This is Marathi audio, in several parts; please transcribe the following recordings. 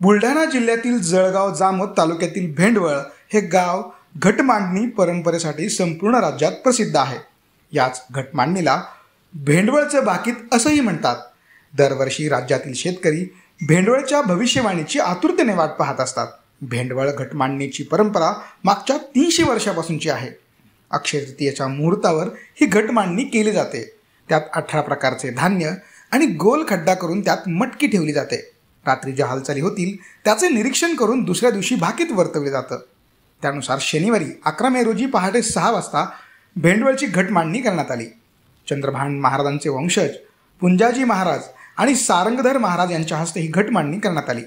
बुलढाणा जिल्ह्यातील जळगाव जामोद तालुक्यातील भेंडवळ हे गाव घटमांडणी परंपरेसाठी संपूर्ण राज्यात प्रसिद्ध आहे. याच घटमांडणीला भेंडवळचं बाकीत असंही म्हणतात. दरवर्षी राज्यातील शेतकरी भेंडवळच्या भविष्यवाणीची आतुरतेने वाट पाहत असतात. भेंडवळ घटमांडणीची परंपरा मागच्या तीनशे वर्षापासूनची आहे. अक्षय तृतीयेच्या मुहूर्तावर ही घटमांडणी केली जाते. त्यात अठरा प्रकारचे धान्य आणि गोल खड्डा करून त्यात मटकी ठेवली जाते. रात्री ज्या हालचाली होतील त्याचे निरीक्षण करून दुसऱ्या दिवशी भाकीत वर्तवले जातं. त्यानुसार शनिवारी अकरा मे रोजी पहाटे सहा वाजता भेंडवळची घट मांडणी करण्यात आली. चंद्रभान महाराजांचे वंशज पुंजाजी महाराज आणि सारंगधर महाराज यांच्या हस्ते ही घट मांडणी करण्यात आली.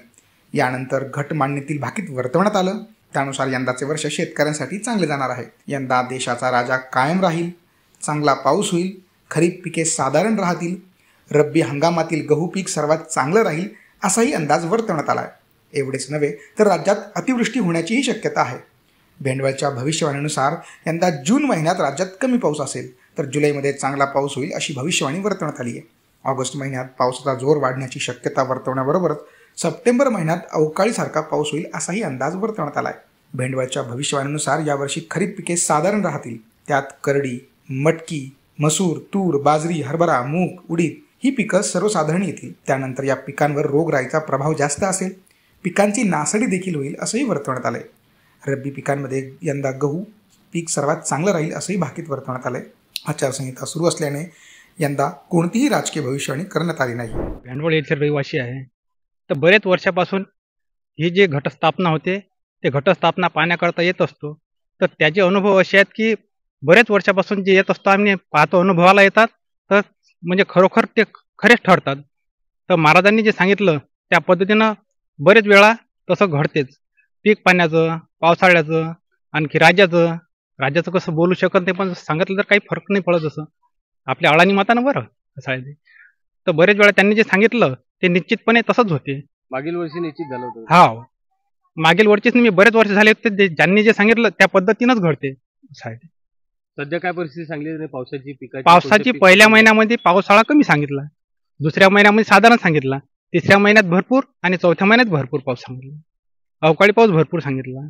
यानंतर घट मांडणीतील भाकीत वर्तवण्यात आलं. त्यानुसार यंदाचे वर्ष शेतकऱ्यांसाठी चांगले जाणार आहे. यंदा देशाचा राजा कायम राहील. चांगला पाऊस होईल. खरीप पिके साधारण राहतील. रब्बी हंगामातील गहू पीक सर्वात चांगलं राहील. असाही अंदाज वर्तवण्यात आला आहे एवढेच नव्हे तर राज्यात अतिवृष्टी होण्याचीही शक्यता आहे. भेंडवळच्या भविष्यवाणीनुसार यंदा जून महिन्यात राज्यात कमी पाऊस असेल तर जुलैमध्ये चांगला पाऊस होईल अशी भविष्यवाणी वर्तवण्यात आली आहे. ऑगस्ट महिन्यात पावसाचा जोर वाढण्याची शक्यता वर्तवण्याबरोबरच सप्टेंबर महिन्यात अवकाळीसारखा पाऊस होईल असाही अंदाज वर्तवण्यात आला आहे भेंडवळच्या भविष्यवाणीनुसार यावर्षी खरीप पिके साधारण राहतील. त्यात करडी मटकी मसूर तूर बाजरी हरभरा मूग उडीद ही पिकं सर्वसाधारण येतील. त्यानंतर या पिकांवर रोगराईचा प्रभाव जास्त असेल. पिकांची नासडी देखील होईल असंही वर्तवण्यात आलंय. रब्बी पिकांमध्ये यंदा गहू पीक सर्वात चांगलं राहील असंही भाकीत वर्तवण्यात आलंय. आचारसंहिता सुरू असल्याने यंदा कोणतीही राजकीय भविष्यवाणी करण्यात आली नाही. भांडवळ येथील रहिवासी आहे. तर बरेच वर्षापासून ही जे घटस्थापना होते ते घटस्थापना पाहण्याकरता येत असतो. तर त्याचे अनुभव असे आहेत की बरेच वर्षापासून जे येत असतो आम्ही पाहतो अनुभवाला येतात. तर म्हणजे खरोखर ते खरेच ठरतात. तर महाराजांनी जे सांगितलं त्या पद्धतीनं बरेच वेळा तसं घडतेच. पीक पाण्याचं पावसाळ्याचं आणखी राज्याचं राज्याचं कसं बोलू शकत नाही पण सांगितलं तर काही फरक नाही पडत असं. आपल्या अळानी मातानं बरं असं आहे ते. तर बरेच वेळा त्यांनी जे सांगितलं ते निश्चितपणे तसंच होते. मागील वर्षी निश्चित झालं होतं. हा मागील वर्षीच मी बरेच वर्ष झाले होते ज्यांनी जे सांगितलं त्या पद्धतीनंच घडते असं आहे ते. सध्या काय परिस्थिती सांगली नाही पावसाची पिकाची पावसाची कोणत्या पीक- पहिल्या महिन्यामध्ये पावसाळा कमी सांगितला. दुसऱ्या महिन्यामध्ये साधारण सांगितला. तिसऱ्या महिन्यात भरपूर आणि चौथ्या महिन्यात भरपूर पाऊस सांगितला. अवकाळी पाऊस भरपूर सांगितला.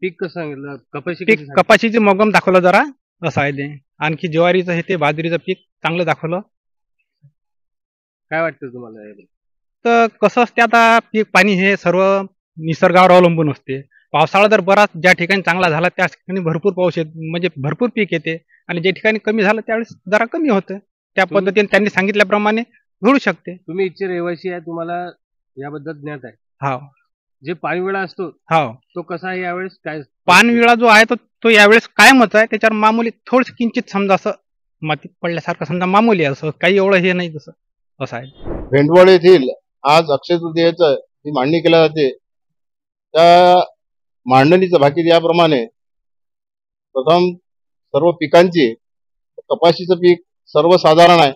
पीक कसं सांगितलं? कपाशी पीक सांगितली? कपाशीचे मोगम दाखवलं जरा असं आहे ते. आणखी ज्वारीचं हे ते बाजरीचं पीक चांगलं दाखवलं. काय वाटतं तुम्हाला याबद्दल? तर कसं असते आता पीक पाणी हे सर्व निसर्गावर अवलंबून असते. पावसाळा जर बराच ज्या ठिकाणी चांगला झाला त्या ठिकाणी भरपूर पाऊस येत म्हणजे भरपूर पीक येते. आणि ज्या ठिकाणी कमी झालं त्यावेळेस जरा कमी होतं. त्या पद्धतीने त्यांनी सांगितल्याप्रमाणे घडू शकते. तुम्ही इथचे रहिवासी आहे तुम्हाला याबद्दल ज्ञात आहे. हा जे पाणीवेळा असतो हा तो कसा आहे यावेळेस? काय पानविळा जो आहे तो तो यावेळेस कायमच आहे. त्याच्यावर मामूली थोडस किंचित समजा असं मातीत पडल्यासारखं समजा मामूली आहे असं काही एवढं हे नाही तसं असं आहे. भेंडवळ येथील आज अक्षय तृतीयेचं मांडणी केल्या जाते त्या मांडणीचं भाकीत याप्रमाणे प्रथम सर्व पिकांची कपाशीचं पीक सर्वसाधारण आहे.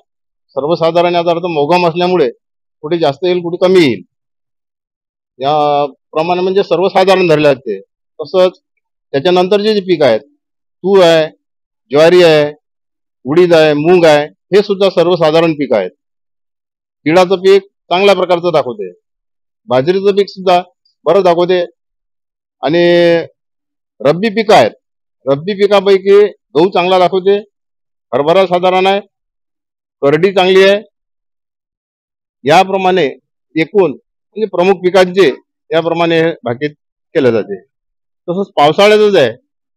सर्वसाधारण याचा अर्थ मोगम असल्यामुळे कुठे जास्त येईल कुठे कमी येईल. या प्रमाणे म्हणजे सर्वसाधारण धरले जाते तसंच त्याच्यानंतरचे जे पीक आहेत तूर आहे ज्वारी आहे उडीद आहे मूग आहे हे सुद्धा सर्वसाधारण पीक आहेत. तिळाचं पीक चांगल्या प्रकारचं दाखवते. बाजरीचं पीक सुद्धा बरं दाखवते. आणि रब्बी पिकं आहेत. रब्बी पिकापैकी गहू चांगला दाखवते. हरभरा साधारण आहे. करडी चांगली आहे. याप्रमाणे एकूण म्हणजे प्रमुख पिकांचे याप्रमाणे भाकीत केले जाते. तसंच पावसाळ्यातच आहे.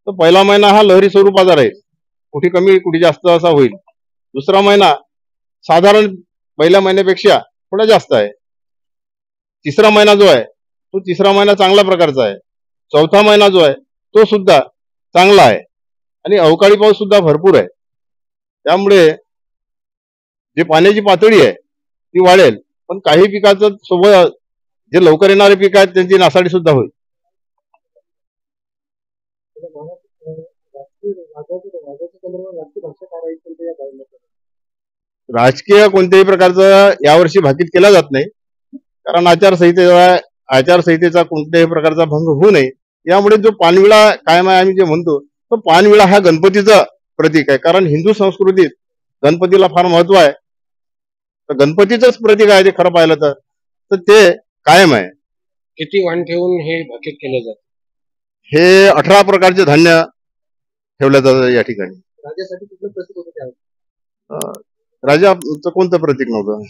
तर पहिला महिना हा लहरी स्वरूपाचा राहील. कुठे कमी कुठे जास्त असा होईल. दुसरा महिना साधारण पहिल्या महिन्यापेक्षा थोडा जास्त आहे. तिसरा महिना जो आहे तो तिसरा महिना चांगल्या प्रकारचा आहे. चौथा महिना जो आहे तो सुद्धा चांगला आहे. आणि अवकाळी पाऊस सुद्धा भरपूर आहे. त्यामुळे जे पाण्याची पातळी आहे ती वाढेल. पण काही पिकाचं सोबत जे लवकर येणारे पीक आहेत त्यांची नासाडी सुद्धा होईल. राजकीय कोणत्याही प्रकारचं यावर्षी भाकीत केला जात नाही. कारण आचारसंहितेचा आचारसंहितेचा कोणत्याही प्रकारचा भंग होऊ नये. यामुळे जो पानविळा कायम आहे आम्ही जे म्हणतो तो पानविळा हा गणपतीचं प्रतीक आहे. कारण हिंदू संस्कृतीत गणपतीला फार महत्त्व आहे. तर गणपतीचंच प्रतीक आहे ते खरं पाहिलं तर. तर ते कायम आहे. किती वाण ठेवून हे भाकीत केले जाते? हे अठरा प्रकारचे धान्य ठेवल्या जातात या ठिकाणी. राज्यासाठी कुठलं प्रतीक होतं? राजाचं कोणतं प्रतीक नव्हतं?